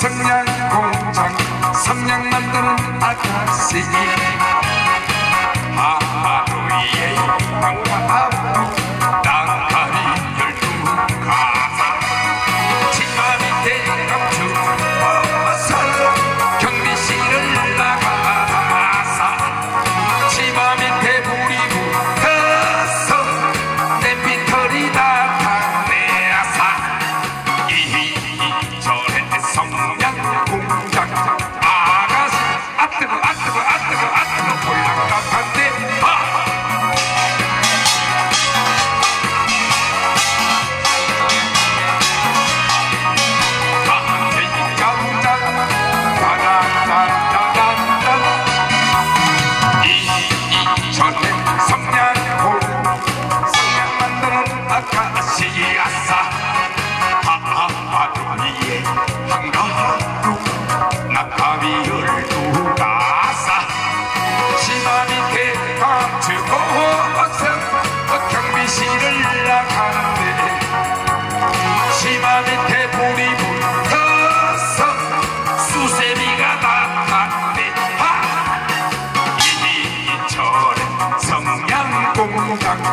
성냥 공장 성냥 만드는 아가씨 하하루예 Come on.